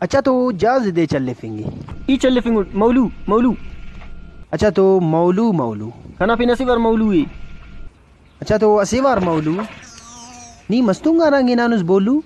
अच्छा तो जाज दे चल फिंगी। ई चल फिंगु मौलू मौलू। अच्छा तो मौलू मौलू। खाना पीना सी बार मौलू ही। अच्छा तो असीवार मौलू। नी मस्तूँगा रंगे नानुस बोलू।